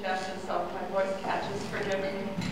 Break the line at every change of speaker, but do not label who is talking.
Justice, so my voice catches, forgive me.